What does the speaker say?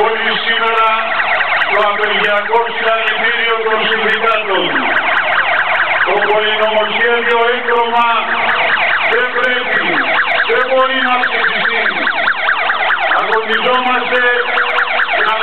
ακολουθεί σήμερα το απεργιακό συλλαλητήριο των συνδικάτων. Το πολυνομοσχέδιο έκδομα δεν πρέπει, δεν μπορεί να ψηφιστεί. Αγωνιζόμαστε